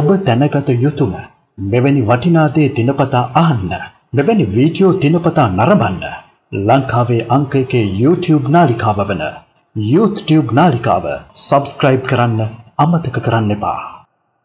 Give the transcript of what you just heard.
ඔබ දැනගත යුතුම. මෙවැනි වටිනාදේ දිනපතා අහන්න. මෙවැනි වීඩියෝ දිනපතා නරඹන්න. ලංකාවේ අංක එකේ YouTube නාලිකාව වන YouTubeTube නාලිකාව සබස්ක්‍රයිබ් කරන්න අමතක කරන්න එපා.